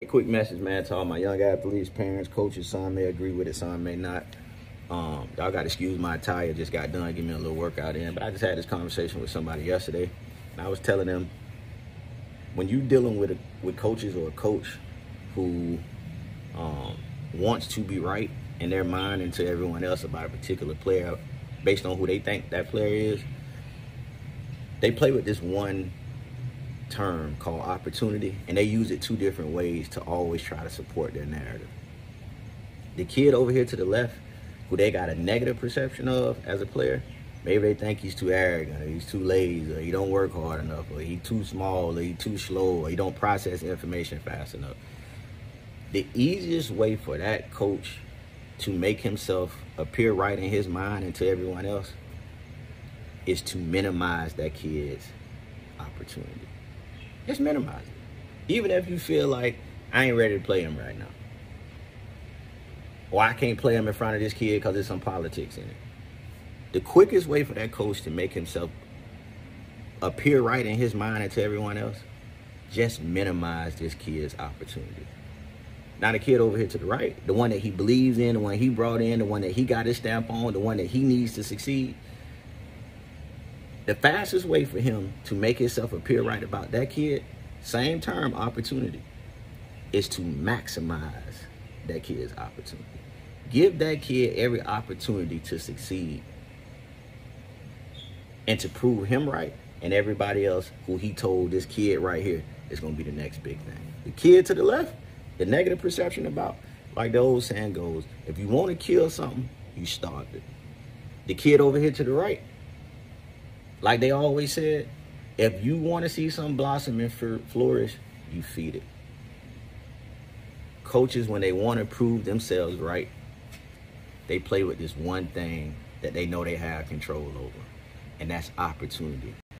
A quick message, man, to all my young athletes, parents, coaches. Some may agree with it, some may not. Um, y'all got to excuse my attire. Just got done giving me a little workout in. But I just had this conversation with somebody yesterday. And I was telling them, when you dealing with a, with coaches or a coach who um, wants to be right in their mind and to everyone else about a particular player based on who they think that player is, they play with this one term called opportunity, and they use it two different ways to always try to support their narrative. The kid over here to the left, who they got a negative perception of as a player, maybe they think he's too arrogant, or he's too lazy, or he don't work hard enough, or he's too small, or he's too slow, or he don't process information fast enough. The easiest way for that coach to make himself appear right in his mind and to everyone else is to minimize that kid's opportunity. Just minimize it. Even if you feel like I ain't ready to play him right now. Or I can't play him in front of this kid because there's some politics in it. The quickest way for that coach to make himself appear right in his mind and to everyone else, just minimize this kid's opportunity. Now the kid over here to the right, the one that he believes in, the one he brought in, the one that he got his stamp on, the one that he needs to succeed, the fastest way for him to make himself appear right about that kid, same term, opportunity, is to maximize that kid's opportunity. Give that kid every opportunity to succeed and to prove him right and everybody else who he told this kid right here is going to be the next big thing. The kid to the left, the negative perception about, like the old saying goes, if you want to kill something, you start it. The kid over here to the right, like they always said, if you want to see something blossom and flourish, you feed it. Coaches, when they want to prove themselves right, they play with this one thing that they know they have control over, and that's opportunity.